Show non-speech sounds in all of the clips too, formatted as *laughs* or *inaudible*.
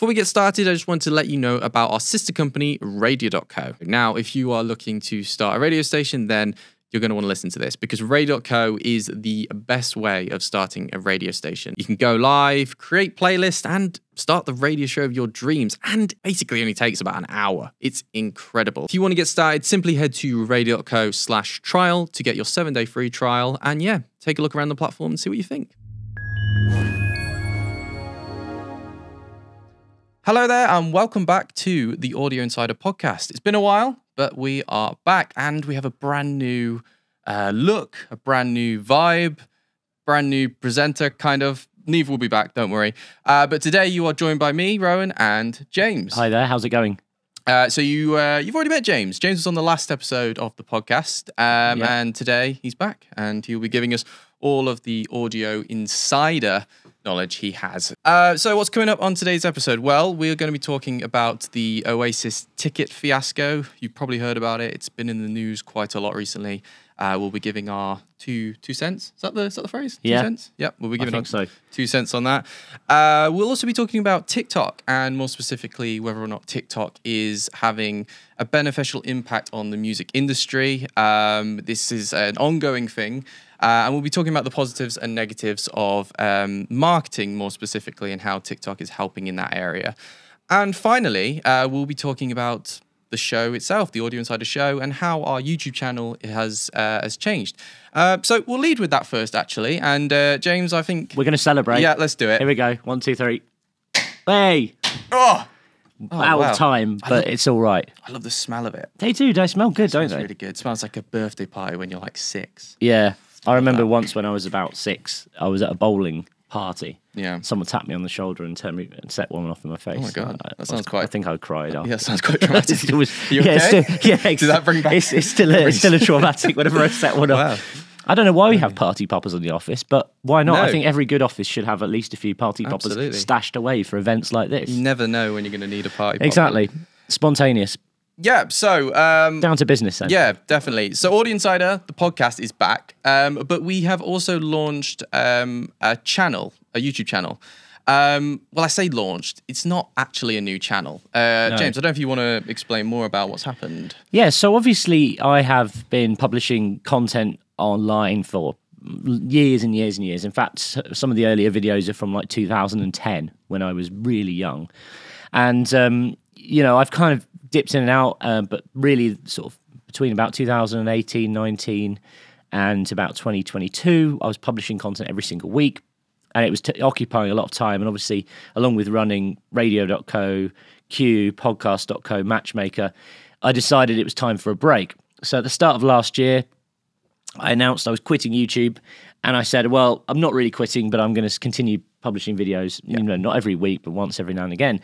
Before we get started, I just want to let you know about our sister company, Radio.co. Now, if you are looking to start a radio station, then you're going to want to listen to this because Radio.co is the best way of starting a radio station. You can go live, create playlists, and start the radio show of your dreams. And basically only takes about an hour. It's incredible. If you want to get started, simply head to radio.co slash trial to get your seven day free trial. And yeah, take a look around the platform and see what you think. Hello there, and welcome back to the Audio Insider podcast. It's been a while, but we are back and we have a brand new uh, look, a brand new vibe, brand new presenter, kind of. Neve will be back, don't worry. Uh, but today you are joined by me, Rowan, and James. Hi there, how's it going? Uh, so you uh, you've already met James. James was on the last episode of the podcast, um, Yeah. and today he's back, and he'll be giving us all of the audio insider knowledge he has. Uh, so what's coming up on today's episode? Well, we're going to be talking about the Oasis ticket fiasco. You've probably heard about it. It's been in the news quite a lot recently. Uh, we'll be giving our two two cents. Is that the is that the phrase? Two cents. Yep. We'll be giving our so. two cents on that. Uh, we'll also be talking about TikTok and more specifically whether or not TikTok is having a beneficial impact on the music industry. Um, this is an ongoing thing. Uh, and we'll be talking about the positives and negatives of um, marketing more specifically and how TikTok is helping in that area. And finally, uh, we'll be talking about the show itself, the Audio inside the show, and how our YouTube channel has uh, has changed. Uh, so we'll lead with that first, actually. And uh, James, I think We're going to celebrate. yeah, let's do it. Here we go. One, two, three. Hey! Oh, Out wow. of time, but it's all right. I love the smell of it. They do. They smell good, don't It's they? really good. It smells like a birthday party when you're like six. Yeah. I remember once when I was about six, I was at a bowling party. Yeah. Someone tapped me on the shoulder and turned me and set one off in my face. Oh my God, I- that I sounds was- quite- I think I cried. Yeah, sounds quite traumatic. *laughs* it was, *laughs* You yeah, okay? it's still, yeah. *laughs* Did that bring back It's, it's still a, it's still a traumatic whenever I set one Wow. up. I don't know why we have party poppers in the office, but why not? No. I think every good office should have at least a few party poppers Absolutely. stashed away for events like this. You never know when you're going to need a party. popper. Exactly. Spontaneous. Yeah. So, um, Down to business then. yeah, definitely. So, Audio Insider, the podcast is back, um, but we have also launched um, a channel, a YouTube channel. Um, well, I say launched. It's not actually a new channel. Uh, James, I don't know if you want to explain more about what's happened. Yeah, so obviously I have been publishing content online for years and years and years. In fact, some of the earlier videos are from like 2010 when I was really young. And, um, you know, I've kind of dipped in and out, um, but really sort of between about 2018, 19 and about 2022, I was publishing content every single week. And it was t- occupying a lot of time. And obviously, along with running radio.co, Q, podcast.co, Matchmaker, I decided it was time for a break. So at the start of last year, I announced I was quitting YouTube, and I said, "Well, I'm not really quitting, but I'm going to continue publishing videos. You know, not every week, but once every now and again."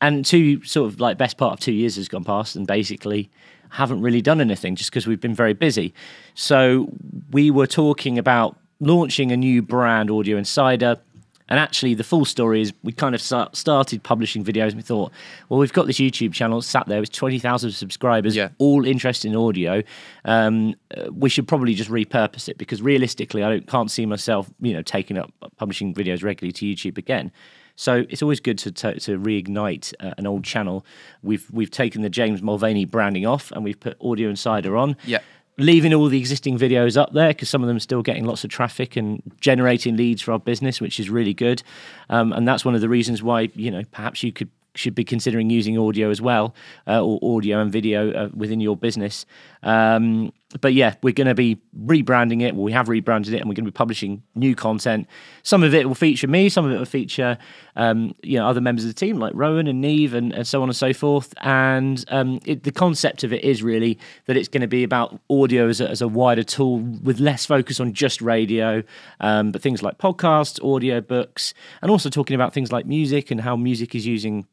And two sort of like best part of two years has gone past, and basically haven't really done anything just because we've been very busy. So we were talking about launching a new brand, Audio Insider. And actually, the full story is we kind of start, started publishing videos. And we thought, well, we've got this YouTube channel sat there with 20,000 subscribers, Yeah. all interested in audio. Um, uh, we should probably just repurpose it because realistically, I don't, can't see myself, you know, taking up publishing videos regularly to YouTube again. So it's always good to to, to reignite uh, an old channel. We've we've taken the James Mulvaney branding off and we've put Audio Insider on Yeah. Leaving all the existing videos up there because some of them are still getting lots of traffic and generating leads for our business, which is really good. Um, and that's one of the reasons why you know perhaps you could should be considering using audio as well, uh, or audio and video uh, within your business. Um, but yeah, we're going to be rebranding it. We have rebranded it, and we're going to be publishing new content. Some of it will feature me, some of it will feature um, you know other members of the team like Rowan and Neve, and, and so on and so forth. And um, it, the concept of it is really that it's going to be about audio as a, as a wider tool with less focus on just radio, um, but things like podcasts, audio books, and also talking about things like music and how music is using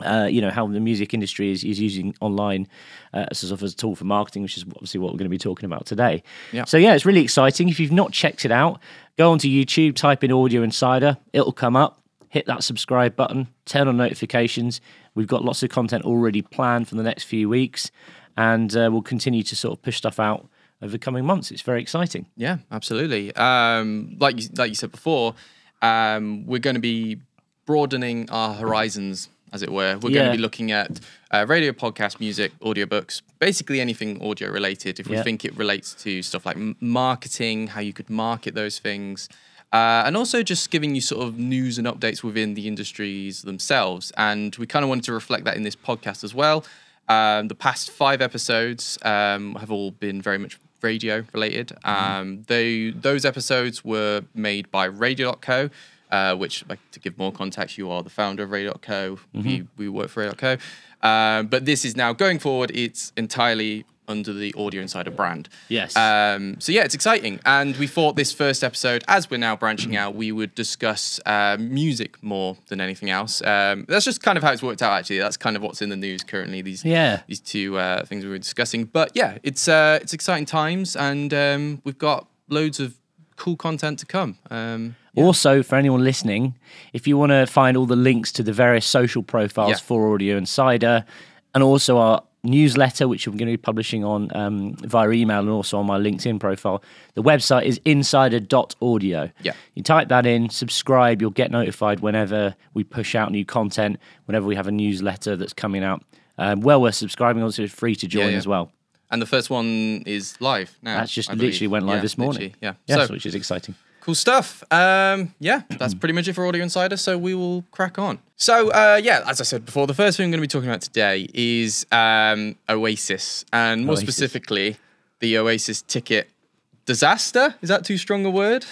uh, you know how the music industry is, is using online uh, as a sort of as a tool for marketing, which is obviously what we're going to be talking about today. Yeah. So yeah, it's really exciting. If you've not checked it out, go onto YouTube, type in Audio Insider, it'll come up. Hit that subscribe button, turn on notifications. We've got lots of content already planned for the next few weeks, and uh, we'll continue to sort of push stuff out over the coming months. It's very exciting. Yeah, absolutely. Um, like you, like you said before, um, we're going to be broadening our horizons as it were. We're going to be looking at uh, radio, podcast, music, audiobooks, basically anything audio related. If we Yeah. think it relates to stuff like marketing, how you could market those things. Uh, and also just giving you sort of news and updates within the industries themselves. And we kind of wanted to reflect that in this podcast as well. Um, the past five episodes um, have all been very much radio related. Um, they those episodes were made by Radio.co, uh, which, like, to give more context, you are the founder of Radio.co. We we work for Radio.co, um, but this is now going forward. It's entirely under the Audio Insider brand. Yes. Um, so yeah, it's exciting, and we thought this first episode, as we're now branching out, we would discuss uh, music more than anything else. Um, that's just kind of how it's worked out. Actually, that's kind of what's in the news currently. These Yeah. these two uh, things we were discussing. But yeah, it's uh, it's exciting times, and um, we've got loads of cool content to come. Um, Also, for anyone listening, if you want to find all the links to the various social profiles Yeah. for Audio Insider, and also our newsletter, which I'm going to be publishing on um, via email and also on my LinkedIn profile, the website is insider.audio. Yeah. You type that in, subscribe, you'll get notified whenever we push out new content, whenever we have a newsletter that's coming out. Um, well worth subscribing. Also, it's free to join yeah. as well. and the first one is live now. That's just I believe. literally went live Yeah, this morning. Yeah. Yes, So which is exciting. Cool stuff. Um, yeah, that's pretty much it for Audio Insider. So we will crack on. So uh, yeah, as I said before, the first thing I'm going to be talking about today is um, Oasis, and more Oasis. specifically, the Oasis ticket disaster. Is that too strong a word?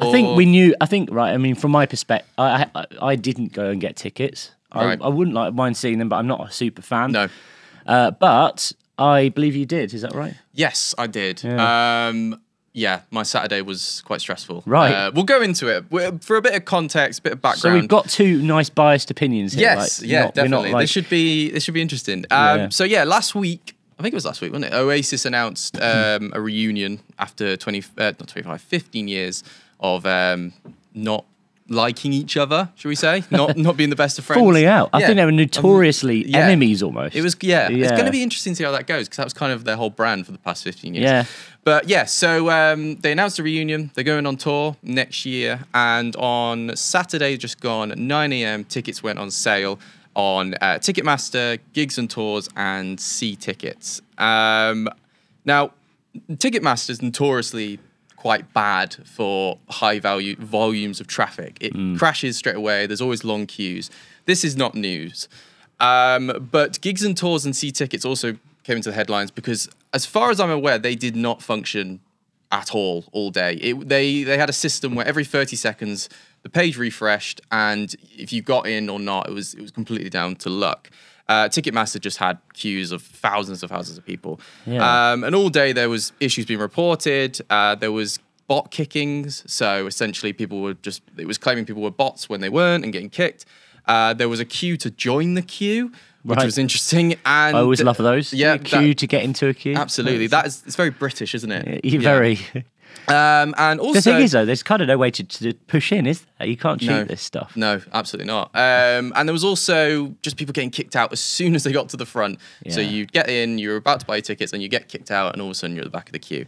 I think we knew. I think right. I mean, from my perspective, I I, I didn't go and get tickets. I, Right. I wouldn't like mind seeing them, but I'm not a super fan. No. Uh, but I believe you did. Is that right? Yes, I did. Um, yeah, my Saturday was quite stressful. Right. Uh, we'll go into it We're- for a bit of context, bit of background. So we've got two nice biased opinions here. Yes, like, yeah, not- we're not definitely. like- this should be this should be interesting. Um, Yeah. So yeah, last week I think it was last week, wasn't it? Oasis announced *clears throat* um, a reunion after 20, uh, not 25, 15 years of um, not liking each other, should we say? Not not being the best of friends. falling out. I Yeah. think they were notoriously yeah. enemies almost. It was yeah. It's going to be interesting to see how that goes because that was kind of their whole brand for the past fifteen years. Yeah. But yeah, so um, they announced a reunion. They're going on tour next year, and on Saturday just gone, nine a.m. tickets went on sale on uh, Ticketmaster, Gigs and Tours, and See Tickets. Um, now, Ticketmaster is notoriously quite bad for high value volumes of traffic. It crashes straight away. There's always long queues. This is not news. Um, but gigs and tours and See Tickets also came into the headlines because, as far as I'm aware, they did not function at all all day. It, they they had a system where every 30 seconds the page refreshed, and if you got in or not, it was it was completely down to luck. Uh, Ticketmaster just had queues of thousands of thousands of people, Yeah. um, and all day there was issues being reported. Uh, there was bot kickings, so essentially people were just it was claiming people were bots when they weren't and getting kicked. Uh, there was a queue to join the queue, which Right. was interesting. And I always love those. Yeah, A queue that- to get into a queue. absolutely. That is it's very British, isn't it? Very. *laughs* Um, and also the thing is, though, there's kind of no way to, to push in, is there? You can't cheat No. this stuff. No, absolutely not. Um, and there was also just people getting kicked out as soon as they got to the front. So Yeah. you get in, you're about to buy your tickets, and you get kicked out, and all of a sudden you're at the back of the queue.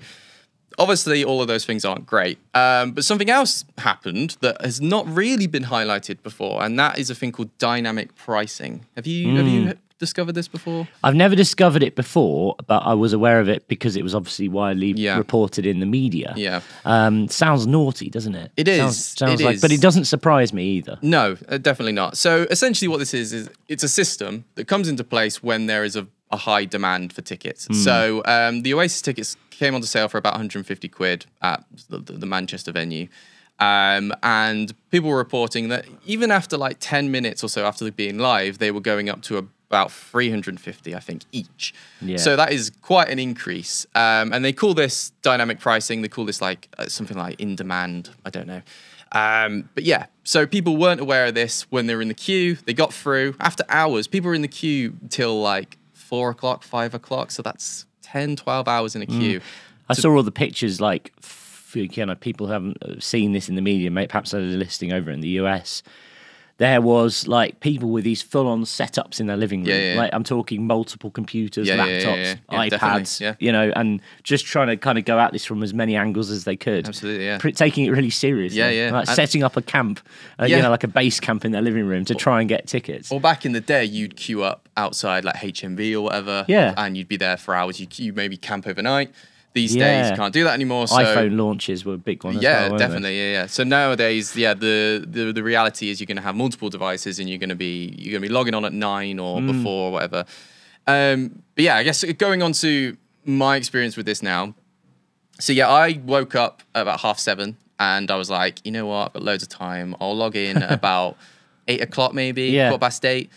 Obviously, all of those things aren't great. Um, but something else happened that has not really been highlighted before, and that is a thing called dynamic pricing. Have you have Hmm. you discovered this before? I've never discovered it before, but I was aware of it because it was obviously widely Yeah. reported in the media. Yeah. Um, sounds naughty, doesn't it? It is. Sounds, sounds It like, but it doesn't surprise me either. No, uh, definitely not. So essentially, what this is is it's a system that comes into place when there is a, a high demand for tickets. So um, the Oasis tickets came onto sale for about 150 quid at the, the, Manchester venue. Um, and people were reporting that even after like 10 minutes or so after being live, they were going up to about 350, I think, each. Yeah. So that is quite an increase. Um, and they call this dynamic pricing. They call this like uh, something like in demand. I don't know. Um, but yeah, so people weren't aware of this when they were in the queue. They got through after hours. People were in the queue till like four o'clock, five o'clock. So that's 10, 12 hours in a queue. I saw all the pictures, like, you know, people who haven't uh, seen this in the media, perhaps they're listing over in the US. There was like people with these full-on setups in their living room. Yeah, yeah. Like I'm talking multiple computers, laptops, iPads, yeah. you know, and just trying to kind of go at this from as many angles as they could. Absolutely, yeah. Taking it really seriously. Yeah, yeah. Like And- setting up a camp, uh, you know, like a base camp in their living room to try and get tickets. Or back in the day, you'd queue up outside like HMV or whatever. Yeah. And you'd be there for hours. You, you maybe camp overnight. These Yeah. days, you can't do that anymore. So iPhone launches were a big one. As yeah, well, they? definitely, yeah, yeah. So nowadays, yeah, the, the the reality is you're going to have multiple devices, and you're going to be you're going to be logging on at nine or Mm. before or whatever. Um, but yeah, I guess going on to my experience with this now. So yeah, I woke up about half seven, and I was like, you know what, I've got loads of time. I'll log in *laughs* about eight o'clock, maybe Yeah. quarter past eight.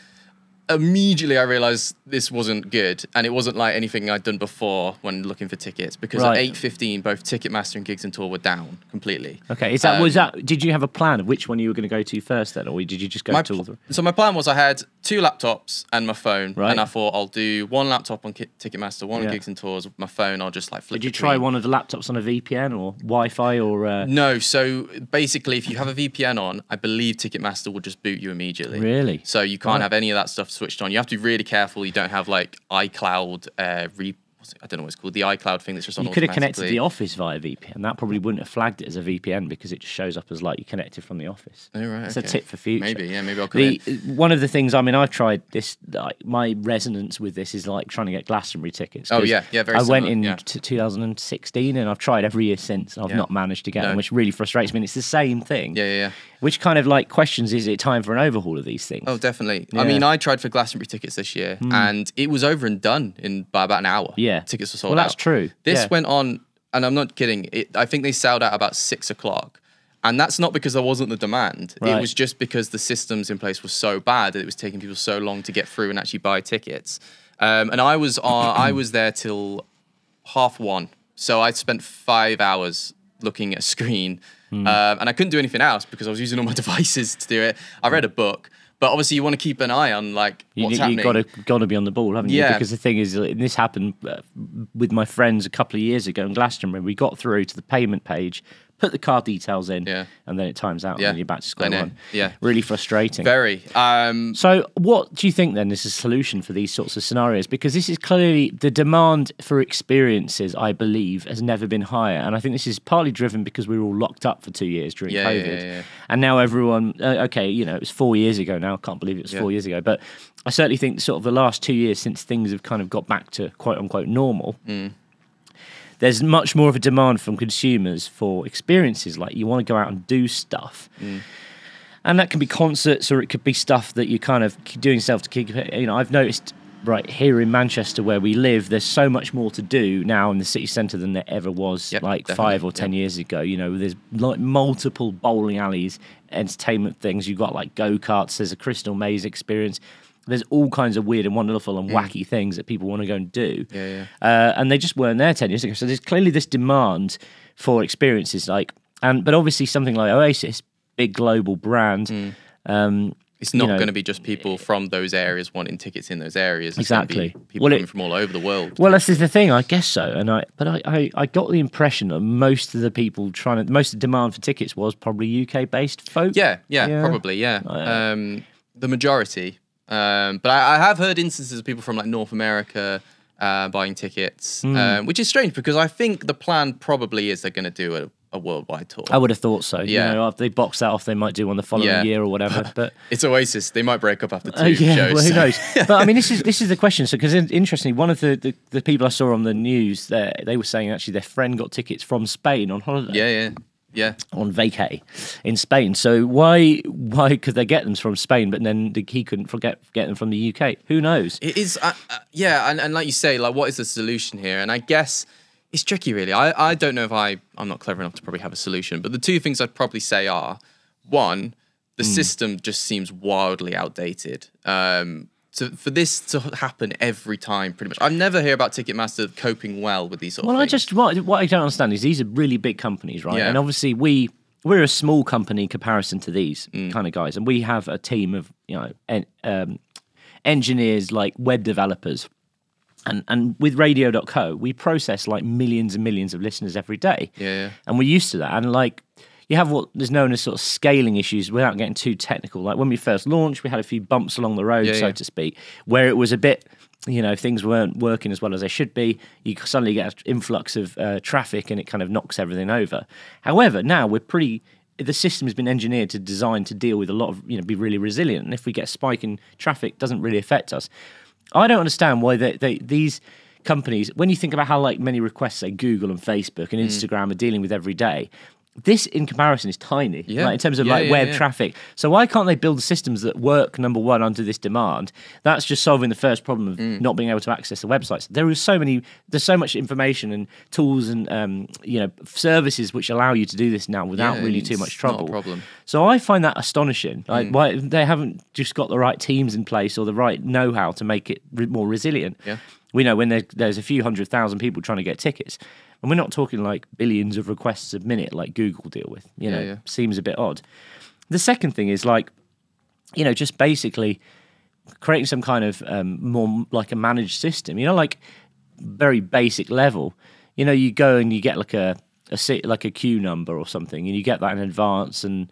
Immediately, I realized this wasn't good, and it wasn't like anything I'd done before when looking for tickets. Because Right. at eight fifteen, both Ticketmaster and Gigs and Tour were down completely. Okay, is that Um, was that? Did you have a plan of which one you were going to go to first, then, or did you just go to all the? so my plan was I had two laptops and my phone, Right. and I thought I'll do one laptop on Ki- Ticketmaster, one Yeah. on Gigs and Tours. My phone, I'll just like flip. Did you try one of the laptops on a VPN or Wi-Fi or? Uh, No, so basically, if you have a VPN on, I believe Ticketmaster will just boot you immediately. Really? So you can't Right. have any of that stuff switched on. You have to be really careful. You don't have like iCloud uh, re. I don't know what it's called. The iCloud thing that's just on. You could have connected the office via VPN. That probably wouldn't have flagged it as a VPN because it just shows up as like you connected from the office. Oh, right, It's a tip for future. Maybe, yeah, maybe I'll The, one of the things, I mean, I've tried this. Like, my resonance with this is like trying to get Glastonbury tickets. Oh yeah, yeah, very I went in yeah. to 2016, and I've tried every year since. and I've Yeah. not managed to get No. them, which really frustrates me. And it's the same thing. Yeah, yeah, yeah. Which kind of like questions: Is it time for an overhaul of these things? Oh, definitely. Yeah. I mean, I tried for Glastonbury tickets this year, and it was over and done in by about an hour. Yeah. tickets were sold Well, that's out. true. This Yeah. went on, and I'm not kidding. It, I think they sold out about six o'clock, and that's not because there wasn't the demand. It was just because the systems in place were so bad that it was taking people so long to get through and actually buy tickets. Um, and I was on, I was there till half one, so I spent five hours looking at a screen, Hmm. um, and I couldn't do anything else because I was using all my *laughs* devices to do it. I read a book, but obviously you want to keep an eye on like You, what's you happening. got to got to be on the ball, haven't you? Yeah. Because the thing is, this happened uh, with my friends a couple of years ago in Glastonbury. We got through to the payment page, put the card details in, Yeah. and then it times out, Yeah, and you're back to square one. Yeah. really frustrating. Very. Um, So, what do you think then is a solution for these sorts of scenarios? Because this is clearly the demand for experiences, I believe, has never been higher. And I think this is partly driven because we were all locked up for two years during Yeah, COVID. And now everyone, uh, okay, you know, it was four years ago now. I can't believe it was four years ago. But I certainly think sort of the last two years since things have kind of got back to quote unquote normal. Mm. There's much more of a demand from consumers for experiences. Like you want to go out and do stuff Mm. and that can be concerts or it could be stuff that you're kind of doing yourself to keep you know i've noticed right here in manchester where we live there's so much more to do now in the city centre than there ever was Yep, like five or ten yep. years ago you know there's like multiple bowling alleys entertainment things you've got like go-karts there's a crystal maze experience there's all kinds of weird and wonderful and wacky things that people want to go and do Mm. Yeah, yeah. uh, and they just weren't there 10 years ago so there's clearly this demand for experiences like and but obviously something like oasis big global brand Mm. um, it's not you know- going to be just people from those areas wanting tickets in those areas. It's Exactly. People Well, it- coming from all over the world. well, this is the thing, I guess so. And I, but I, I, I got the impression that most of the people trying to, most of the demand for tickets was probably UK based folk. Yeah, yeah, Yeah. probably, yeah. Um, the majority. Um, but I, I have heard instances of people from like North America uh, buying tickets, Hmm. um, which is strange because I think the plan probably is they're going to do a, a worldwide tour. I would have thought so. Yeah. You know, if they box that off, they might do one the following Yeah. year or whatever. *laughs* But It's Oasis. They might break up after two Uh, yeah, shows. well, who knows? *laughs* but I mean, this is this is the question. So, because interestingly, one of the, the, the people I saw on the news, they were saying actually their friend got tickets from Spain on holiday. Yeah, yeah, yeah. on vacay in Spain. So why why could they get them from Spain, but then the, he couldn't forget get them from the UK? Who knows? It is, uh, uh, yeah, and, and like you say, like what is the solution here? And I guess it's tricky, really. I, I don't know if I I'm not clever enough to probably have a solution, but the two things I'd probably say are one, the system just seems wildly outdated. Um, so for this to happen every time, pretty much, I never hear about Ticketmaster coping well with these sort Well, of Well, I just what, what I don't understand is these are really big companies, right? Yeah. And obviously we we're a small company in comparison to these Mm. kind of guys, and we have a team of you know en, um, engineers like web developers. And, and with radio.co, we process like millions and millions of listeners every day. Yeah, yeah. And we're used to that. And like, you have what is known as sort of scaling issues without getting too technical. Like when we first launched, we had a few bumps along the road, Yeah, so yeah. to speak, where it was a bit, you know, things weren't working as well as they should be. You suddenly get an influx of uh, traffic and it kind of knocks everything over. However, now we're pretty. The system has been engineered to design to deal with a lot of, you know, be really resilient. And if we get a spike in traffic, it doesn't really affect us. I don't understand why they, they these companies, when you think about how like many requests, say Google and Facebook Mm. and Instagram are dealing with every day, this in comparison is tiny. Yeah. like, in terms of Yeah, like yeah, web traffic. So why can't they build systems that work number one under this demand? That's just solving the first problem of Mm. not being able to access the websites. There is so many, there's so much information and tools and um, you know services which allow you to do this now without really too much it's not a trouble. problem. Mm. So I find that astonishing. Like why they haven't just got the right teams in place or the right know-how to make it re- more resilient. Yeah. We know when there's a few hundred thousand people trying to get tickets, and we're not talking like billions of requests a minute like Google deal with. You know, Yeah, yeah. seems a bit odd. The second thing is like, you know, just basically creating some kind of um, more like a managed system. You know, like very basic level. You know, you go and you get like a a like a queue number or something, and you get that in advance, and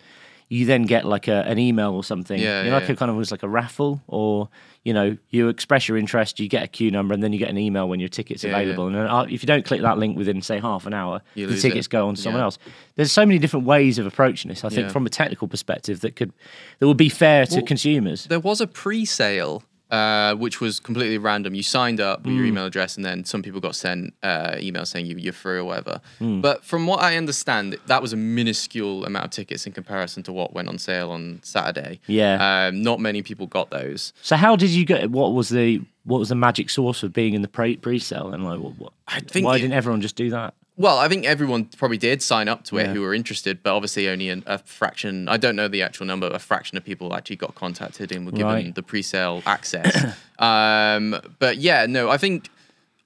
you then get like a, an email or something. Yeah, you know, yeah, like yeah. a kind of was like a raffle, or you know, you express your interest, you get a queue number, and then you get an email when your ticket's Yeah, available. And then, uh, if you don't click that link within say half an hour, You the tickets it. go on to someone else. There's so many different ways of approaching this. I think from a technical perspective that could that would be fair to consumers. There was a pre-sale, uh, which was completely random. You signed up with your Mm. email address, and then some people got sent uh, emails saying you, you're free or whatever. Mm. But from what I understand, that was a minuscule amount of tickets in comparison to what went on sale on Saturday. Yeah. Um, not many people got those. So how did you get? What was the what was the magic sauce of being in the pre pre-sale? And like, what, what, I think why it- didn't everyone just do that? Well, I think everyone probably did sign up to it Yeah. who were interested, but obviously only an, a fraction. I don't know the actual number. A fraction of people actually got contacted and were given Right. the pre-sale access. *coughs* um, but yeah, no, I think.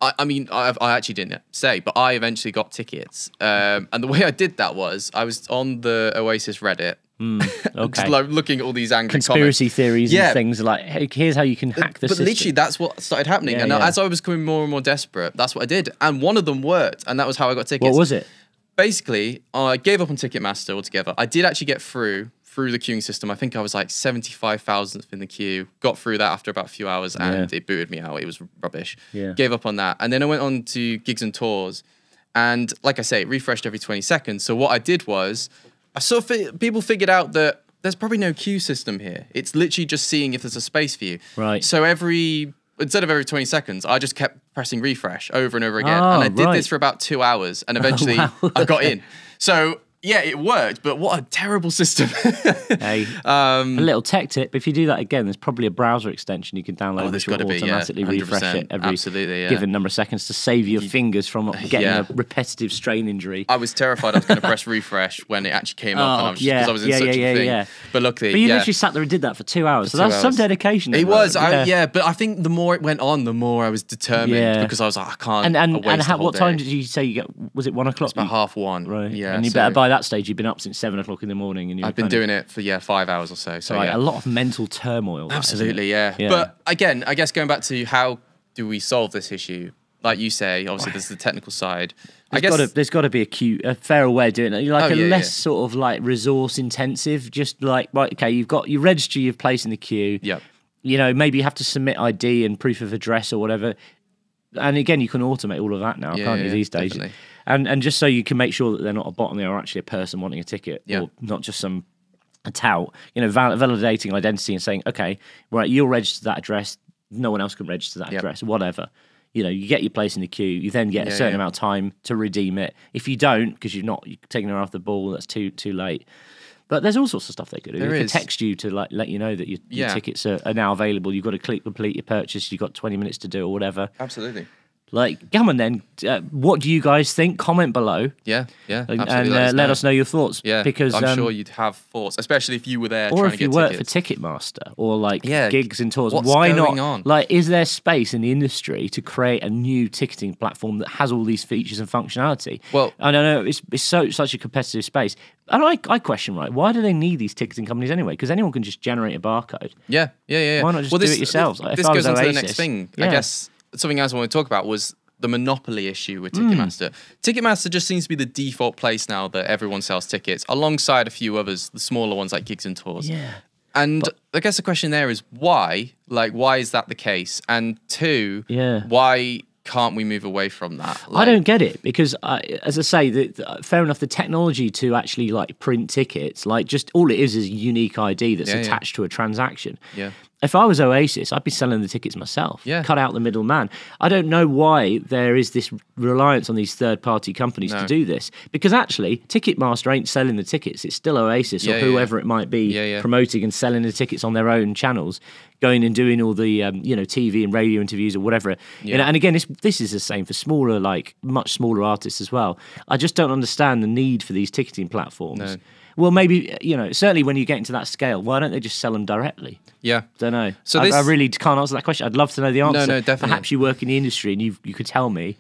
I, I mean, I, I actually didn't say, but I eventually got tickets. Um, and the way I did that was I was on the Oasis Reddit, Hmm, *laughs* okay. just like looking at all these angry Conspiracy comments. theories Yeah. and things like, hey, here's how you can uh, hack the but system. literally, that's what started happening. Yeah, and yeah. as I was becoming more and more desperate, that's what I did. And one of them worked, and that was how I got tickets what was it? basically, I gave up on Ticketmaster altogether. I did actually get through through the queuing system. I think I was like seventy five thousandth in the queue. Got through that after about a few hours, and Yeah. it booted me out. It was rubbish. Yeah. Gave up on that, and then I went on to gigs and tours, and like I say, it refreshed every twenty seconds. So what I did was, I saw fi- people figured out that. There's probably no queue system here. It's literally just seeing if there's a space for you. Right. So every instead of every 20 seconds, I just kept pressing refresh over and over again. Oh, and I ah, did right. this for about two hours. And *laughs* oh, eventually wow. I got in. *laughs* So yeah, it worked, but what a terrible system. *laughs* Hey, um, a little tech tip: but if you do that again, there's probably a browser extension you can download Oh, which will gotta be, yeah, automatically refresh it every yeah. given number of seconds to save your fingers from *laughs* getting yeah. a repetitive strain injury. I was terrified I was going *laughs* to press refresh when it actually came up, and I Oh, was yeah, because I was in yeah, such yeah, a yeah, thing. yeah. But luckily, But you literally sat there and did that for two hours. So two that's some dedication. It was. I, yeah, but I think the more it went on, the more I was determined because I was like, I can't. And and, and how, what time did you say you get? Was it one o'clock? About half one. Right. Yeah. And you better by that stage you've been up since seven o'clock in the morning, and you've I've been doing it for yeah five hours or so. So Right, yeah. a lot of mental turmoil. that? Absolutely, yeah. Yeah. But again, I guess going back to how do we solve this issue? Like you say, obviously there's the technical side. I guess got to, there's got to be a cute, a fairer way of doing it. Like Oh, a yeah, less yeah. sort of like resource intensive. Just like right, okay, you've got you register your place in the queue. Yep. You know, maybe you have to submit ID and proof of address or whatever. And again, you can automate all of that now, Yeah, can't you? These days, definitely. And and just so you can make sure that they're not a bot and they are actually a person wanting a ticket, Yeah. or not just some a tout. You know, val- validating identity and saying, okay, right, you'll register that address. No one else can register that Yep. address. Whatever. You know, you get your place in the queue. You then get a certain yeah. amount of time to redeem it. If you don't, because you've not you're taking her off the ball, that's too too late. But there's all sorts of stuff they could do. There they could text you to like let you know that your, your Yeah. tickets are, are now available. You've got to click complete your purchase. You've got 20 minutes to do or whatever. absolutely. Like, come on then. Uh, what do you guys think? Comment below Yeah, yeah. and, absolutely. and, uh, let us know your thoughts. Yeah, because I'm um, sure you'd have thoughts, especially if you were there. or trying if to you get work tickets. for Ticketmaster or like Yeah, gigs and tours, what's why going not? on? Like, is there space in the industry to create a new ticketing platform that has all these features and functionality? Well- I don't know. It's, it's so such a competitive space, and I, I question right, why do they need these ticketing companies anyway? Because anyone can just generate a barcode. Yeah, yeah, yeah. yeah. Why not just do it yourselves? Like, this goes on to the next thing. yeah. I guess something else I want to talk about was the monopoly issue with Hmm. Ticketmaster. Ticketmaster just seems to be the default place now that everyone sells tickets, alongside a few others, the smaller ones like Gigs and Tours. Yeah. And I guess the question there is why? Like, why is that the case? And two, Yeah. why can't we move away from that? I don't get it because, I, as I say, the, the- fair enough. The technology to actually like print tickets, like just all it is is a unique ID that's Yeah, yeah. attached to a transaction. Yeah. If I was Oasis, I'd be selling the tickets myself. Yeah. Cut out the middleman. I don't know why there is this reliance on these third-party companies to do this because actually, Ticketmaster ain't selling the tickets. It's still Oasis Yeah, or yeah, whoever it might be Yeah, yeah. promoting and selling the tickets on their own channels, going and doing all the um, you know TV and radio interviews or whatever. You know, and again, this this is the same for smaller, like much smaller artists as well. I just don't understand the need for these ticketing platforms. No. Well, maybe you know, certainly when you get into that scale, why don't they just sell them directly? Yeah. Don't know. So I, I really can't answer that question. I'd love to know the answer. no, definitely. Perhaps you work in the industry and you you could tell me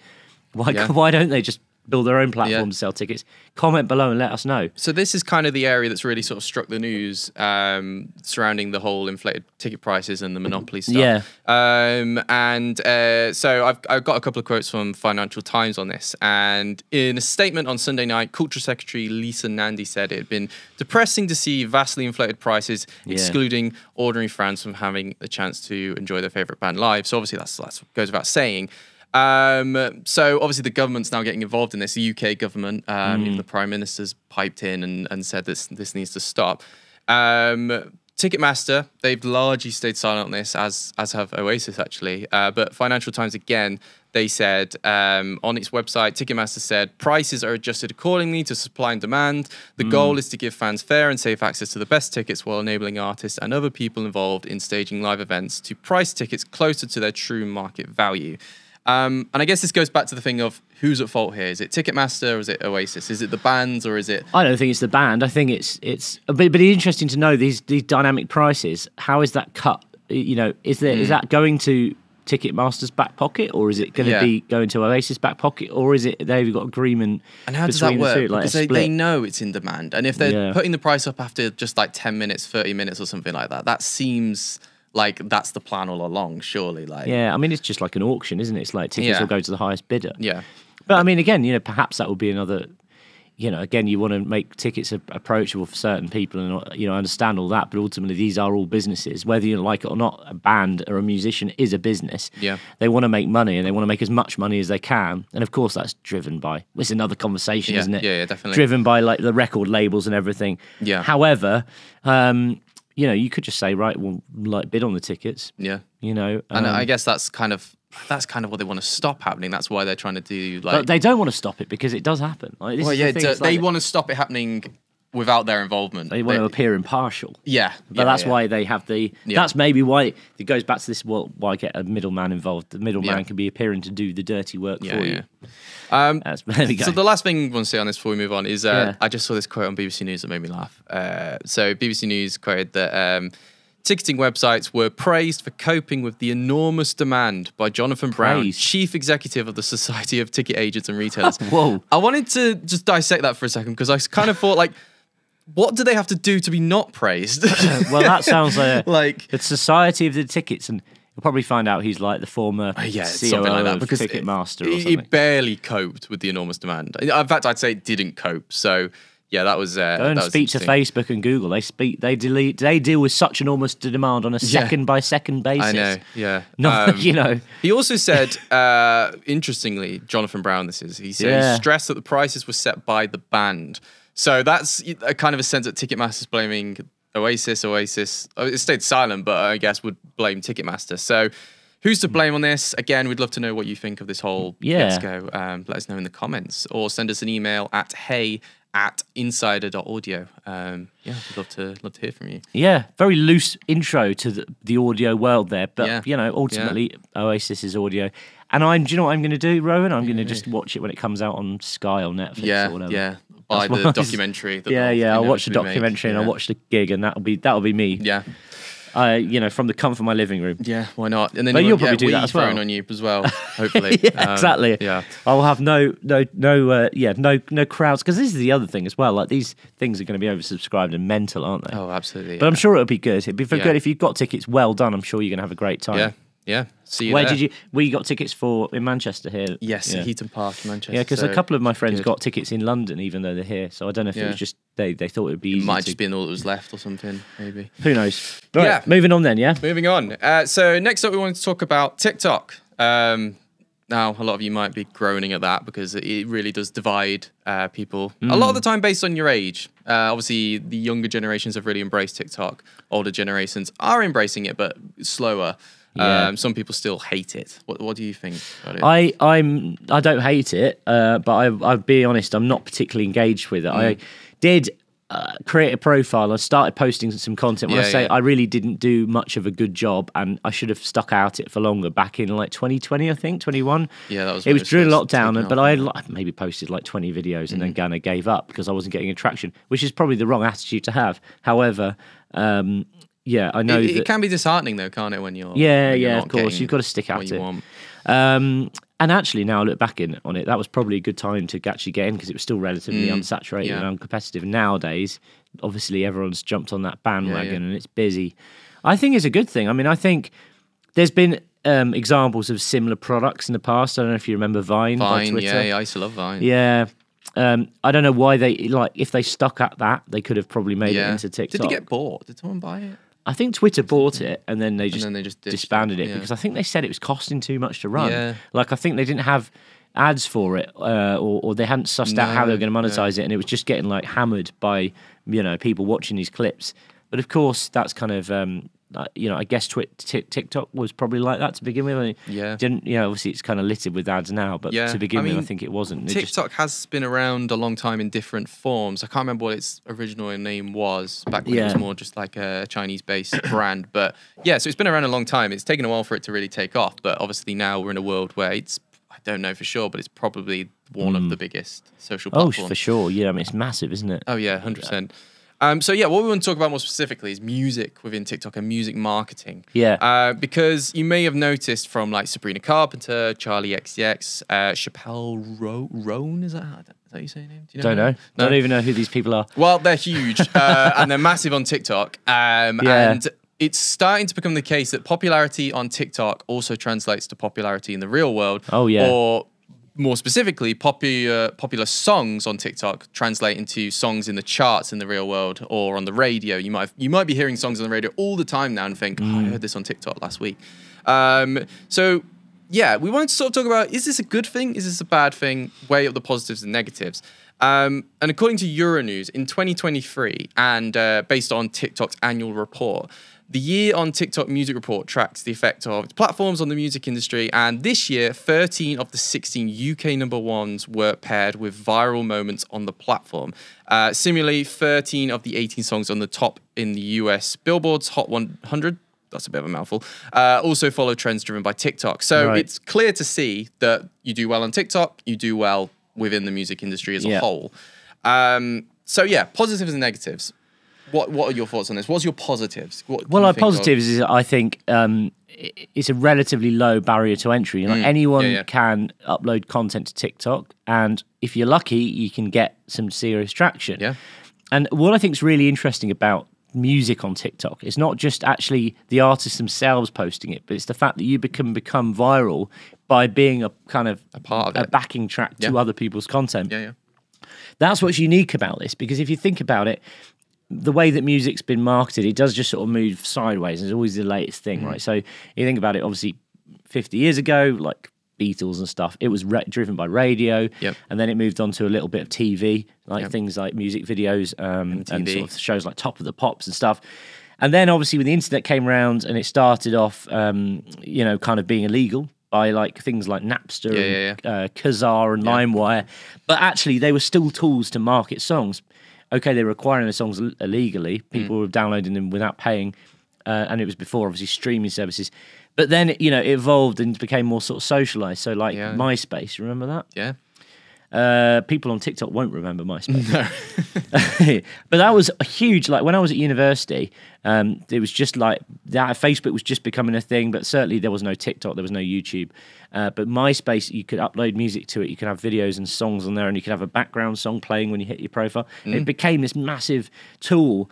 why Yeah. *laughs* why don't they just build their own platform Yeah. to sell tickets? Comment below and let us know. So this is kind of the area that's really sort of struck the news um, surrounding the whole inflated ticket prices and the monopoly stuff. Yeah. Um, and uh, so I've, I've got a couple of quotes from Financial Times on this. And in a statement on Sunday night, Culture Secretary Lisa Nandy said it had been depressing to see vastly inflated prices, Yeah. excluding ordinary fans from having the chance to enjoy their favorite band live. So obviously that's that's goes without saying. Um, so obviously the government's now getting involved in this. The UK government, um, even the prime minister's piped in and, and said this this needs to stop. Um, Ticketmaster, they've largely stayed silent on this, as as have Oasis actually. Uh, but Financial Times again, they said um, on its website, Ticketmaster said prices are adjusted accordingly to supply and demand. The goal is to give fans fair and safe access to the best tickets while enabling artists and other people involved in staging live events to price tickets closer to their true market value. Um, and I guess this goes back to the thing of who's at fault here. Is it Ticketmaster or is it Oasis? Is it the bands or is it I don't think it's the band. I think it's it's but, but it's interesting to know these these dynamic prices. How is that cut? You know, is there Hmm. is that going to Ticketmaster's back pocket, or is it going to Yeah. be going to Oasis back pocket, or is it they've got agreement? And how does that work? The two, like because they, they know it's in demand. And if they're Yeah. putting the price up after just like 10 minutes, 30 minutes or something like that, that seems like that's the plan all along, surely. Like, Yeah, I mean it's just like an auction, isn't it? It's like tickets Yeah. will go to the highest bidder. Yeah. But I mean, again, you know, perhaps that would be another. You know, again, you want to make tickets approachable for certain people, and you know, understand all that. But ultimately, these are all businesses, whether you like it or not. A band or a musician is a business. Yeah. they want to make money, and they want to make as much money as they can. And of course, that's driven by. It's another conversation, Yeah, isn't it? yeah, yeah, definitely. Driven by like the record labels and everything. Yeah. However, um, you know, you could just say, right, well, like bid on the tickets. Yeah. You know, And um, I guess that's kind of that's kind of what they want to stop happening. That's why they're trying to do like but they don't want to stop it because it does happen. Like, this well, yeah, it's they want to stop it happening without their involvement. They want to appear impartial. Yeah, But yeah, that's yeah. why they have the. Yeah. That's maybe why it goes back to this. Well, why get a middleman involved? The middleman can be appearing to do the dirty work for yeah. you. Um, That's *laughs* there we go. So the last thing I want to say on this before we move on is uh. I just saw this quote on BBC News that made me laugh. Uh, so BBC News quoted that um, ticketing websites were praised for coping with the enormous demand by Jonathan Brown, Praised. chief executive of the Society of Ticket Agents and *laughs* Retailers. Whoa. I wanted to just dissect that for a second because I kind of thought like, what do they have to do to be not praised? *laughs* well, that sounds like, *laughs* like the Society of the Tickets, and you'll probably find out he's like the former Uh, yeah, something like that of because Ticketmaster it, or it, something. it barely coped with the enormous demand. In fact, I'd say it didn't cope. So yeah, that was uh, and that was speak to. Facebook and Google. They speak. They delete. They deal with such enormous demand on a second by second basis. I know, yeah. No, Um, *laughs* you know. He also said, uh, interestingly, Jonathan Brown, this is, he said, Yeah. he stressed that the prices were set by the band. So that's a kind of a sense that Ticketmaster's blaming Oasis. Oasis, oh, it stayed silent, but I guess would blame Ticketmaster. So who's to blame on this? Again, we'd love to know what you think of this whole Yeah. fiasco. Um, let us know in the comments or send us an email at hey at insider.audio. Um, yeah, we'd love to, love to hear from you. Yeah, very loose intro to the, the audio world there, but Yeah. you know, ultimately Oasis is audio. And I'm, do you know what I'm going to do, Rowan? I'm going to just watch it when it comes out on Sky or Netflix Yeah, or whatever. yeah. By That's the documentary. That Yeah, yeah. I'll watch the documentary and I'll watch the gig, and that'll be that'll be me. Yeah. Uh, you know, from the comfort of my living room. Yeah, why not? And then But you you'll probably get do that as well. on you as well. *laughs* Hopefully, yeah, Um, exactly. Yeah, I'll have no, no, no, uh, yeah, no, no crowds because this is the other thing as well. Like these things are going to be oversubscribed and mental, aren't they? oh, absolutely. But I'm sure it'll be good. It'd be Yeah. good if you've got tickets. Well done. I'm sure you're going to have a great time. Yeah, Yeah. See you Where there. did you? We got tickets for in Manchester here. Yes, yeah. Heaton Park, Manchester. Yeah, because so a couple of my friends good. got tickets in London, even though they're here. So I don't know if it was just they, they thought it would be It might to. just been all that was left or something, maybe. Who knows? Yeah. Moving on then. Yeah. Moving on. Uh, so next up, we wanted to talk about TikTok. Um, now, a lot of you might be groaning at that because it really does divide uh, people. A lot of the time, based on your age. Uh, obviously, the younger generations have really embraced TikTok. Older generations are embracing it, but slower. Yeah. Um, some people still hate it. What, what do you think about it? I I'm I don't hate it, uh, but I I'll be honest, I'm not particularly engaged with it. Mm. I did uh, create a profile. I started posting some content. When I say yeah. I really didn't do much of a good job, and I should have stuck out it for longer. Back in like 2020, I think 21. Yeah, that was It was during lockdown, taken but I yeah. li- maybe posted like 20 videos and then Mm. kind of gave up because I wasn't getting attraction, which is probably the wrong attitude to have. However, um, yeah, I know it, that. it can be disheartening though, can't it? When you're Yeah, when you're yeah, of course. You've got to stick at it. Um, and actually, now I look back in, on it, that was probably a good time to actually get in because it was still relatively unsaturated Mm. yeah. and uncompetitive. Nowadays, obviously, everyone's jumped on that bandwagon yeah. and it's busy. I think it's a good thing. I mean, I think there's been um, examples of similar products in the past. I don't know if you remember Vine, Vine, Twitter. yeah, yeah, I used to love Vine. Yeah. Um, I don't know why they like if they stuck at that, they could have probably made it into TikTok. Did it get bought? Did someone buy it? I think Twitter bought it and then they just, then they just ditched it, disbanded it, yeah. because I think they said it was costing too much to run. Yeah. Like I think they didn't have ads for it, uh, or, or they hadn't sussed out how they were going to monetize it, and it was just getting like hammered by you know people watching these clips. But of course, that's kind of um, you know I guess TikTok was probably like that to begin with. I mean, Yeah. didn't you know? Obviously, it's kind of littered with ads now, but Yeah, to begin I with, I think it wasn't. It just- TikTok has been around a long time in different forms. I can't remember what its original name was back when it was more just like a Chinese-based *coughs* brand. But yeah, so it's been around a long time. It's taken a while for it to really take off. But obviously now we're in a world where it's I don't know for sure, but it's probably one of mm. the biggest social platforms. oh, platforms. for sure. Yeah, I mean it's massive, isn't it? Oh yeah, hundred percent. Um, so yeah, what we want to talk about more specifically is music within TikTok and music marketing. Yeah. Uh, because you may have noticed from like Sabrina Carpenter, Charli XCX, uh, Chappell Ro- Roan, is that how, is that how you say her name? Do you Don't know. No? Don't even know who these people are. Well, they're huge *laughs* uh, and they're massive on TikTok. Um, Yeah. And it's starting to become the case that popularity on TikTok also translates to popularity in the real world. Oh, yeah. Or more specifically, popular popular songs on TikTok translate into songs in the charts in the real world or on the radio. You might you might be hearing songs on the radio all the time now and think, oh, I heard this on TikTok last week. Um, so yeah, we wanted to sort of talk about is this a good thing? Is this a bad thing? Weigh up the positives and negatives. Um, and according to Euronews, in 2023, and uh, based on TikTok's annual report, the year on TikTok Music Report tracks the effect of its platforms on the music industry. And this year, 13 of the 16 UK number ones were paired with viral moments on the platform. Uh, similarly, 13 of the 18 songs on the top in the US Billboard's Hot 100 that's a bit of a mouthful. Uh, also follow trends driven by TikTok. So Right. it's clear to see that you do well on TikTok, you do well within the music industry as a whole. Um, so yeah, positives and negatives. What What are your thoughts on this? What's your positives? What Well, our think of- positives is I think um, it's a relatively low barrier to entry. Like anyone Mm. yeah. can upload content to TikTok, and if you're lucky, you can get some serious traction. Yeah. And what I think is really interesting about music on TikTok is not just actually the artists themselves posting it, but it's the fact that you can become viral by being a kind of a part of a it. backing track to other people's content. Yeah, yeah. That's what's unique about this because if you think about it, the way that music's been marketed, it does just sort of move sideways. It's always the latest thing, Mm. right? So you think about it, obviously, 50 years ago, like Beatles and stuff, it was re- driven by radio, Yep. and then it moved on to a little bit of TV, like Yep. things like music videos um, and sort of shows like Top of the Pops and stuff. And then obviously when the internet came around and it started off, um, you know, kind of being illegal by like things like Napster Yeah, and yeah, Uh, Kazaa and LimeWire, but actually they were still tools to market songs. Okay, they were acquiring the songs ill- illegally. Mm. People were downloading them without paying, uh, and it was before obviously streaming services. But then you know it evolved and became more sort of socialized. So like Yeah. MySpace, remember that? Yeah. Uh, people on TikTok won't remember MySpace. *laughs* *laughs* but that was a huge. Like when I was at university, um, it was just like that. Facebook was just becoming a thing, but certainly there was no TikTok, there was no YouTube. Uh, but MySpace, you could upload music to it. You could have videos and songs on there, and you could have a background song playing when you hit your profile. It became this massive tool.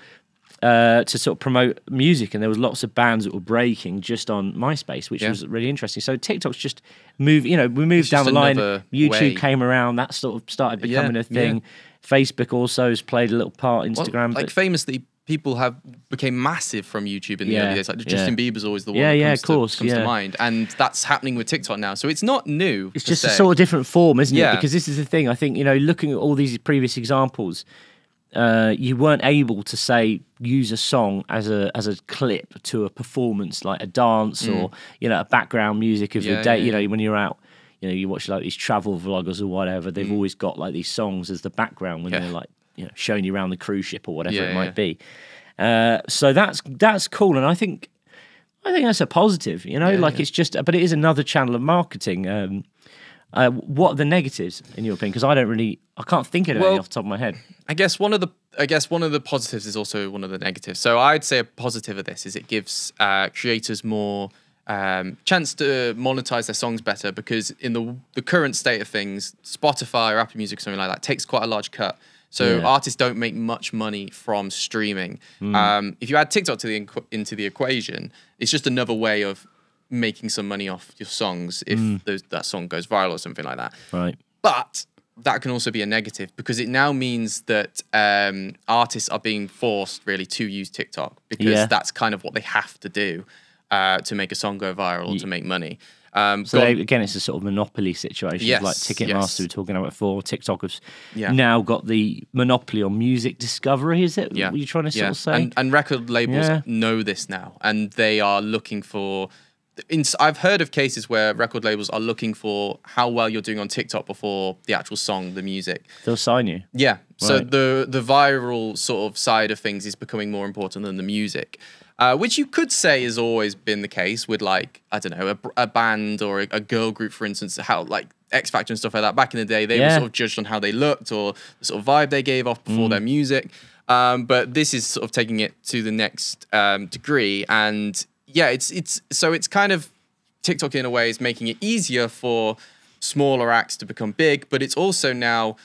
Uh, to sort of promote music, and there was lots of bands that were breaking just on MySpace, which Yeah. was really interesting. So TikTok's just move. You know, we moved down the line. YouTube way. came around. That sort of started Yeah, becoming a yeah. thing. Facebook also has played a little part. Well, Instagram, like but famously, people have became massive from YouTube in the Yeah, early days. Like yeah. Justin Bieber's always the one. Yeah, that yeah, of course, to, comes yeah. to mind, and that's happening with TikTok now. So it's not new. it's just a sort of different form, isn't Yeah. it? Because this is the thing. I think you know, looking at all these previous examples, uh, you weren't able to say use a song as a as a clip to a performance like a dance or you know a background music of Mm. Yeah, the day. yeah, you know, when you're out. You know, you watch like these travel vloggers or whatever. They've always got like these songs as the background when Mm. Yeah. they're like, you know, showing you around the cruise ship or whatever it might be. Uh, so that's that's cool, and I think I think that's a positive. You know, like it's just, but it is another channel of marketing. Um, uh, what are the negatives in your opinion? Because I don't really, I can't think of any off the top of my head. I guess one of the I guess one of the positives is also one of the negatives. So I'd say a positive of this is it gives uh, creators more um, chance to monetize their songs better because in the the current state of things, Spotify or Apple Music or something like that takes quite a large cut. So Yeah. artists don't make much money from streaming. Hmm. Um, if you add TikTok to the into the equation, it's just another way of making some money off your songs if Hmm. those, that song goes viral or something like that. Right. But that can also be a negative because it now means that um, artists are being forced really to use TikTok because Yeah. that's kind of what they have to do uh, to make a song go viral or to make money. Um, So they, again, it's a sort of monopoly situation, Yes, like Ticketmaster yes. we were talking about before. TikTok has Yeah. now got the monopoly on music discovery. Is it? yeah, What you trying to sort of say? And, and record labels Yeah. know this now, and they are looking for. In, I've heard of cases where record labels are looking for how well you're doing on TikTok before the actual song, the music. They'll sign you. Yeah. So Right. the the viral sort of side of things is becoming more important than the music, uh, which you could say has always been the case with like I don't know a band or a, a girl group, for instance, how like X Factor and stuff like that. Back in the day, they were sort of judged on how they looked or the sort of vibe they gave off Mm. before their music. Um, but this is sort of taking it to the next um, degree, and yeah, it's it's so it's kind of TikTok in a way is making it easier for smaller acts to become big, but it's also now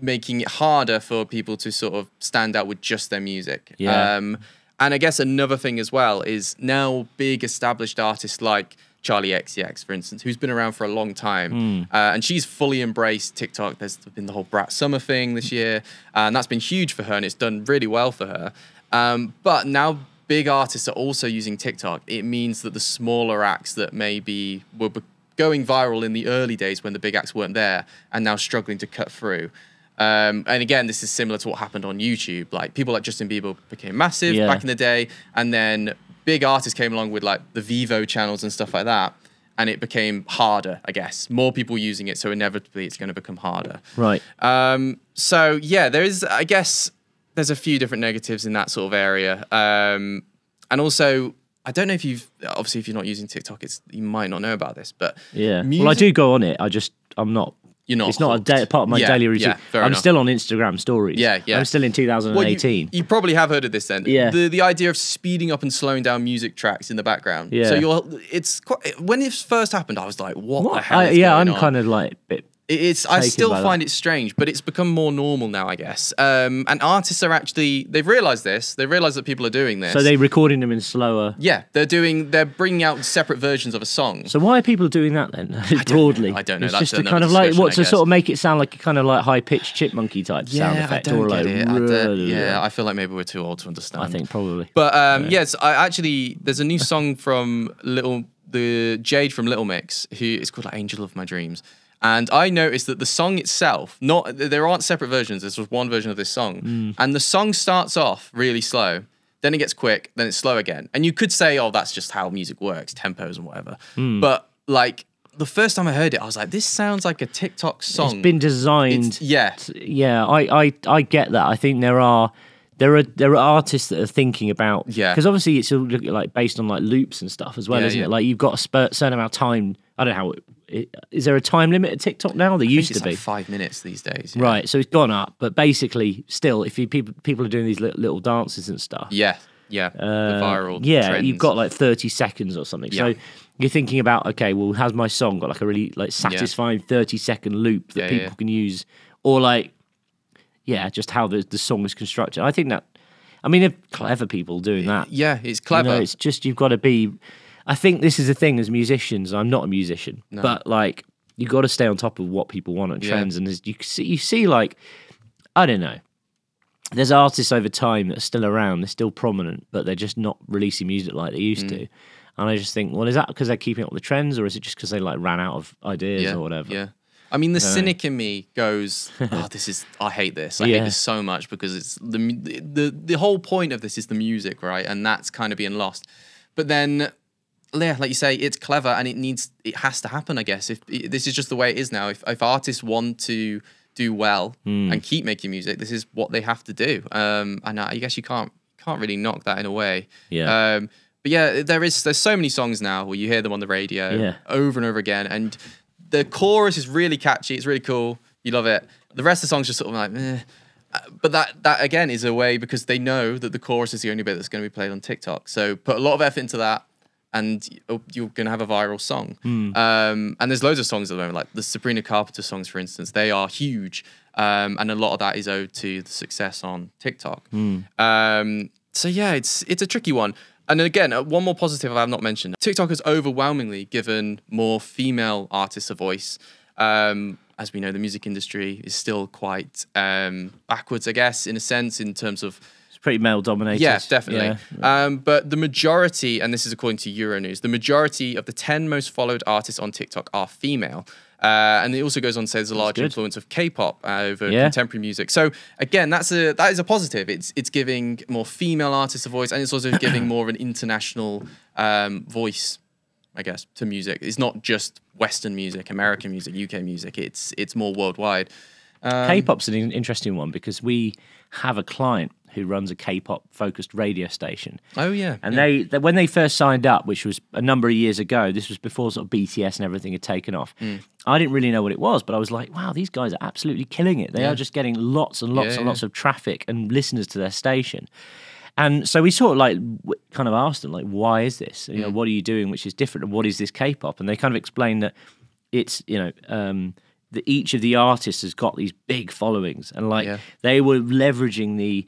making it harder for people to sort of stand out with just their music. Yeah. Um, and I guess another thing as well is now big established artists like Charli XCX, for instance, who's been around for a long time, uh, and she's fully embraced TikTok. There's been the whole Brat Summer thing this year, uh, and that's been huge for her, and it's done really well for her. Um, but now big artists are also using TikTok. It means that the smaller acts that maybe were be- going viral in the early days when the big acts weren't there, and now struggling to cut through. Um, and again, this is similar to what happened on YouTube. Like people like Justin Bieber became massive Yeah. back in the day, and then big artists came along with like the Vevo channels and stuff like that, and it became harder. I guess more people using it, so inevitably it's going to become harder. Right. Um, so yeah, there is. I guess there's a few different negatives in that sort of area, um, and also I don't know if you've obviously if you're not using TikTok, it's you might not know about this, but Yeah. well, I do go on it. I just, I'm not. You're not It's not a da- part of my Yeah, daily routine. yeah, I'm enough. still on Instagram stories. Yeah, yeah. I'm still in Well, you- 2018. you, probably have heard of this then. Yeah. The the idea of speeding up and slowing down music tracks in the background. Yeah. So you're it's quite when it first happened, I was like, what, the What? hell? I, yeah, I'm on? kind of like a bit. It- It's. I still by that. find it strange, but it's become more normal now, I guess. Um, and artists are actually they've realised this. They realise that people are doing this. So they're recording them in slower. Yeah, they're doing. They're bringing out separate versions of a song. So why are people doing that then? *laughs* Broadly, I don't know. It's That's just to another kind of like what to sort of make it sound like a kind of like high pitched chipmunky type sound yeah, effect, I don't or like get it. I don't- yeah, I feel like maybe we're too old to understand. I think probably. But um, yes, I actually there's a new song from Little the Jade from Little Mix who is called like Angel of My Dreams. And I noticed that the song itself, not there aren't separate versions. There's just one version of this song, Mm. and the song starts off really slow, then it gets quick, then it's slow again. And you could say, "Oh, that's just how music works, tempos and whatever." Hmm. But like the first time I heard it, I was like, "This sounds like a TikTok song." It's been designed. It's- yeah, yeah, I, I I get that. I think there are there are there are artists that are thinking about Yeah. because obviously it's all like based on like loops and stuff as well, Yeah, isn't yeah. it? Like you've got a spur, certain amount of time. I don't know how. It, is there a time limit at TikTok now? There I used to be. like five minutes these days. yeah. Right, so it's gone up, but basically, still, if you people people are doing these little, little dances and stuff, Yeah, yeah. the uh, viral. yeah, trends. you've got like thirty seconds or something. Yeah. So you're thinking about, okay, well, has my song got like a really like satisfying thirty second loop that Yeah, people yeah. can use, or like, yeah, just how the the song is constructed. I think that. I mean, if clever people doing that. Yeah, it's You clever. know, it's just you've got to be. I think this is the thing as musicians. I'm not a musician, but like you got to stay on top of what people want and Yeah. trends. And there's, you see, you see, like I don't know. There's artists over time that are still around. They're still prominent, but they're just not releasing music like they used Mm. to. And I just think, well, is that because they're keeping up with the trends, or is it just because they like ran out of ideas yeah, or whatever? Yeah. I mean, the cynic in me goes, *laughs* "Oh, this is. I hate this. I Yeah. hate this so much because it's the the the whole point of this is the music, right? And that's kind of being lost. But then, yeah, like you say, it's clever and it needs. It has to happen, I guess. If this is just the way it is now. If if artists want to do well Hmm. and keep making music, this is what they have to do. Um, and I guess you can't can't really knock that in a way. Yeah. Um, but yeah, there is there's so many songs now where you hear them on the radio Yeah. over and over again, and the chorus is really catchy. It's really cool. You love it. The rest of the songs just sort of like, eh. Uh, But that that again is a way because they know that the chorus is the only bit that's going to be played on TikTok. So put a lot of effort into that, and you're going to have a viral song. Um, and there's loads of songs at the moment, like the Sabrina Carpenter songs, for instance. They are huge, um, and a lot of that is owed to the success on TikTok. Um, so yeah, it's it's a tricky one. And again, uh, one more positive I have not mentioned. TikTok has overwhelmingly given more female artists a voice. Um, as we know, the music industry is still quite um, backwards, I guess, in a sense, in terms of pretty male dominated. yeah, definitely. Yeah. Um, but the majority, and this is according to Euronews, the majority of the 10 most followed artists on TikTok are female. Uh, and it also goes on to say there's a large influence of K-pop uh, over Yeah. contemporary music. So again, that's a that is a positive. It's it's giving more female artists a voice, and it's also *coughs* giving more of an international um, voice, I guess, to music. It's not just Western music, American music, UK music. It's it's more worldwide. Um, K-pop's an interesting one because we have a client who runs a K-pop focused radio station. Oh yeah, And they, they, when they first signed up, which was a number of years ago, this was before sort of BTS and everything had taken off. Mm. I didn't really know what it was, but I was like, wow, these guys are absolutely killing it. They are just getting lots and lots Yeah, and yeah. lots of traffic and listeners to their station. And so we sort of like kind of asked them, like, why is this? You know, Mm. what are you doing which is different? And what is this K-pop? And they kind of explained that it's, you know, um, that each of the artists has got these big followings, and like Yeah. they were leveraging the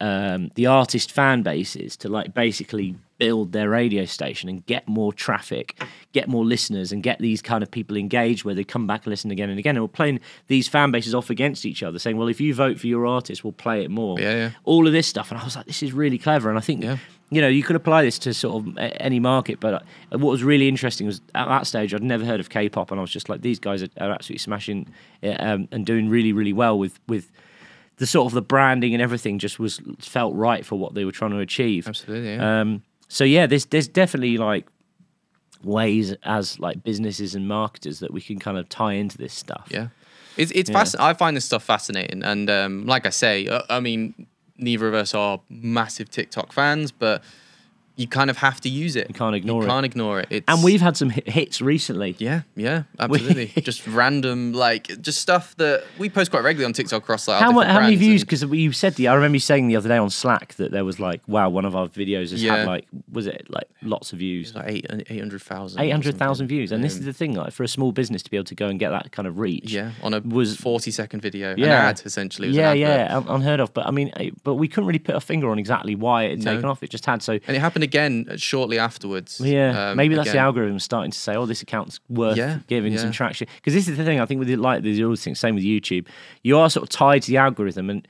um, the artist fan bases to like basically build their radio station and get more traffic, get more listeners, and get these kind of people engaged where they come back and listen again and again. And we're playing these fan bases off against each other, saying, "Well, if you vote for your artist, we'll play it more." Yeah, yeah. All of this stuff, and I was like, "This is really clever." And I think. Yeah. You know, you could apply this to sort of any market, but uh, what was really interesting was at that stage I'd never heard of K-pop, and I was just like, these guys are, are absolutely smashing um, and doing really, really well with with the sort of the branding and everything just was felt right for what they were trying to achieve. absolutely. Yeah. Um, so yeah, there's there's definitely like ways as like businesses and marketers that we can kind of tie into this stuff. Yeah, it's it's fasc- I find this stuff fascinating, and um, like I say, uh, I mean, neither of us are massive TikTok fans, but you kind of have to use it. You can't ignore it. you it. Can't ignore it. It's, And we've had some hits recently. yeah, yeah, *laughs* absolutely. just random, like, just stuff that we post quite regularly on TikTok across like How, how many views? and- Because you said the I remember you saying the other day on Slack that there was like, wow, one of our videos has Yeah. had like, was it like lots of views? like eight eight hundred thousand. Eight hundred thousand views, and this is the thing, like for a small business to be able to go and get that kind of reach. Yeah, on a was- forty second video, an Yeah. ad essentially. Was yeah, an advert. yeah, un- unheard of. But I mean, eh, but we couldn't really put a finger on exactly why it had No. taken off. It just had so. And it happened again shortly afterwards. Yeah, Um, maybe that's the algorithm starting to say, "Oh, this account's worth Yeah, giving some traction." Because this is the thing I think with it, like there's always things. Same with YouTube, you are sort of tied to the algorithm, and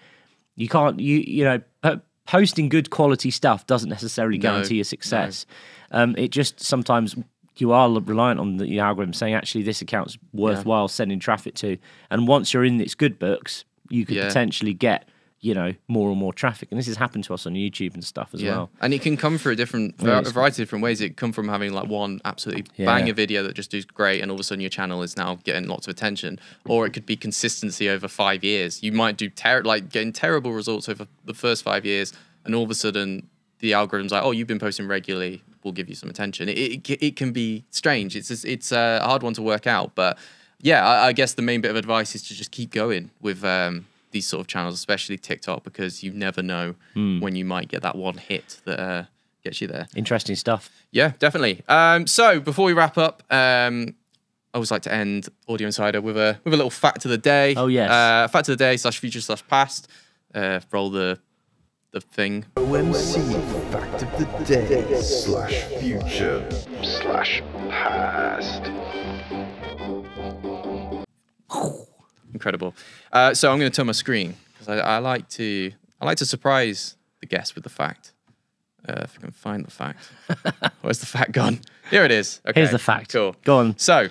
you can't you you know po- posting good quality stuff doesn't necessarily guarantee your success. Um, it just sometimes you are reliant on the algorithm saying actually this account's worthwhile sending traffic to, and once you're in its good books, you could Yeah. potentially get you know more and more traffic, and this has happened to us on YouTube and stuff as Yeah, well. and it can come through a different Yeah, a variety of different ways. It can come from having like one absolutely Yeah. banger video that just does great, and all of a sudden your channel is now getting lots of attention. Or it could be consistency over five years. You might do ter- like getting terrible results over the first five years, and all of a sudden the algorithm's like, oh, you've been posting regularly, we'll give you some attention. It it, it can be strange. It's just- it's a hard one to work out, but yeah, I, I guess the main bit of advice is to just keep going with. Um, these sort of channels, especially TikTok, because you never know Hmm. when you might get that one hit that uh, gets you there. Interesting stuff. Yeah, definitely. Um, so before we wrap up, um, I always like to end Audio Insider with a with a little fact of the day. Oh, yes. uh, fact of the day slash future slash past. Uh, roll the the thing. OMC Fact of the Day slash Future slash Past. Incredible. Uh, so I'm going to turn my screen because I, I like to I like to surprise the guest with the fact. Uh, if I can find the fact. *laughs* Where's the fact gone? Here it is. Okay. Here's the fact. Cool. Go on. So,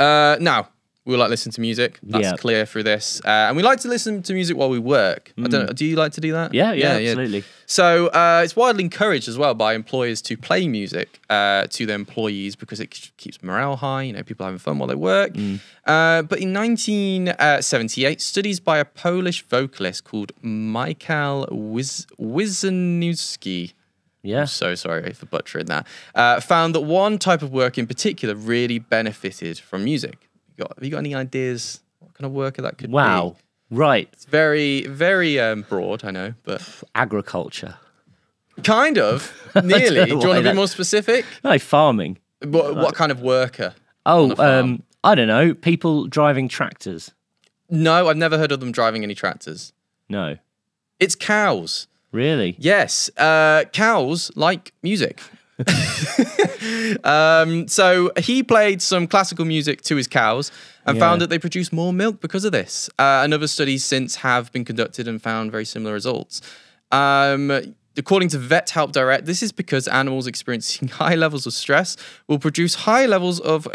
uh, now we like listen to music. That's Yeah. clear through this, uh, and we like to listen to music while we work. I don't know. Do you like to do that? Mm. Yeah, yeah, absolutely. So uh, it's widely encouraged as well by employers to play music uh, to their employees because it keeps morale high. You know, people having fun while they work. Mm. Uh, but in 1978, studies by a Polish vocalist called Michael Wiz- Wisniewski Yeah. so sorry for butchering that, uh, found that one type of work in particular really benefited from music. You got, have you got any ideas what kind of worker that could be? Wow. Right. It's very, very um, broad, I know, but *sighs* Agriculture. kind of, *laughs* nearly. Do you why want to be that- more specific? No, farming. What, what kind of worker? Oh, um, I don't know. People driving tractors. No, I've never heard of them driving any tractors. No. It's cows. Really? Yes, uh, cows like music. *laughs* um, so he played some classical music to his cows and found that they produce more milk because of this. Uh, and other studies since have been conducted and found very similar results. Um, according to Vet Help Direct, this is because animals experiencing *laughs* high levels of stress will produce high levels of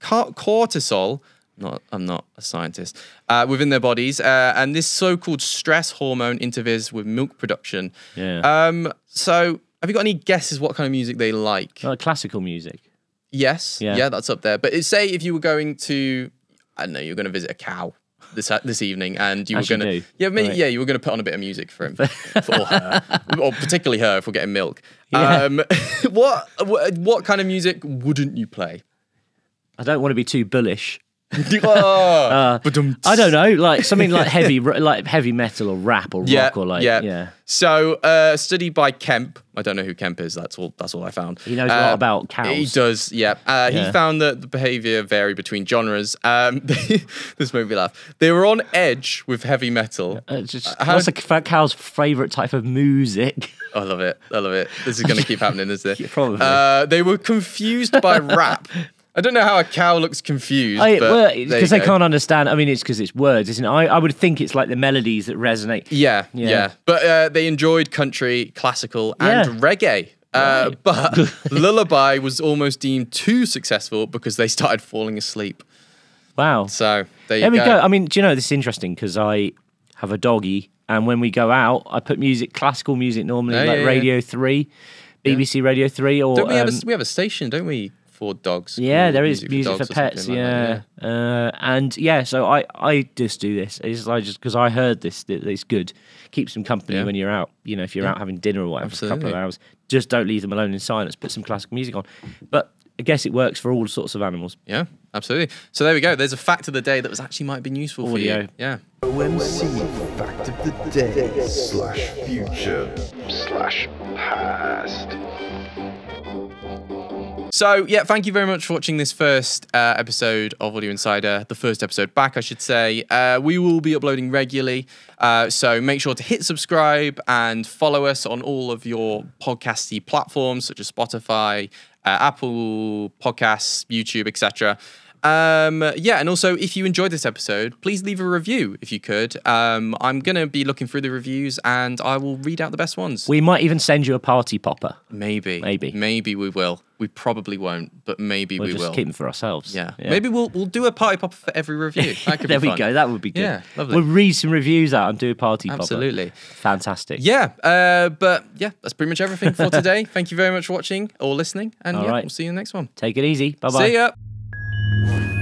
cortisol. Not, I'm not a scientist. Uh, within their bodies, uh, and this so-called stress hormone interferes with milk production. Yeah. Um. So, have you got any guesses what kind of music they like? Like classical music. Yes. Yeah. Yeah. that's up there. But say if you were going to, I don't know, you're going to visit a cow this this evening, and you As were going to, yeah, maybe, Right. yeah, you were going to put on a bit of music for him, *laughs* for, or her, or particularly her if we're getting milk. Yeah. Um, *laughs* what, what what kind of music wouldn't you play? I don't want to be too bullish. *laughs* ba-dum. I don't know, like something like heavy, *laughs* like heavy metal or rap or rock Yeah, or like yeah. yeah. So, uh, a study by Kemp. I don't know who Kemp is. That's all. That's all I found. He knows a lot Uh, about cows. He does. Yeah. Uh, He Yeah. found that the behavior varied between genres. Um, *laughs* this made me laugh. They were on edge with heavy metal. Uh, just, how- what's a cow's favorite type of music? I love it. I love it. This is going to keep happening, isn't it? Probably. Uh, they were confused by rap. I don't know how a cow looks confused. I, but well, because they can't understand. I mean, it's because it's words, isn't it? I, I would think it's like the melodies that resonate. Yeah, yeah. Yeah. But uh, they enjoyed country, classical, and Yeah. reggae. Uh, *laughs* but *laughs* Lullaby was almost deemed too successful because they started falling asleep. Wow. So there you There we go. go. I mean, do you know this is interesting because I have a doggy, and when we go out, I put music, classical music normally, Oh, like yeah, yeah. Radio Three, BBC Radio Three, or Don't we have um, a, we have a station, don't we, for dogs? yeah, there is music for, Dogs or pets. something like Yeah, that, Uh, and yeah, so I I just do this. It's like just because I heard this, that it's good, keeps them company Yeah. when you're out. You know, if you're out having dinner or whatever for a couple of hours, just don't leave them alone in silence. Put some classical music on. But I guess it works for all sorts of animals. Yeah, absolutely. So there we go. There's a fact of the day that was actually might have been useful for you. Audio. Yeah. OMC Fact of the Day slash Future slash Past. So yeah, thank you very much for watching this first uh, episode of Audio Insider, the first episode back, I should say. Uh, we will be uploading regularly, uh, so make sure to hit subscribe and follow us on all of your podcasty platforms such as Spotify, uh, Apple Podcasts, YouTube, etc. Um, yeah, and also if you enjoyed this episode, please leave a review if you could. Um, I'm gonna be looking through the reviews and I will read out the best ones. We might even send you a party popper. maybe, Maybe. maybe we will. We probably won't, but maybe We'll we just will. keep them for ourselves. Yeah. Maybe we'll we'll do a party popper for every review. *laughs* There we go. That would be good. Yeah, lovely. We'll read some reviews out and do a party popper. Absolutely. Fantastic. Yeah. Uh, but yeah, that's pretty much everything for *laughs* today. Thank you very much for watching or listening, and All yeah, right. we'll see you in the next one. Take it easy. Bye bye. See ya one.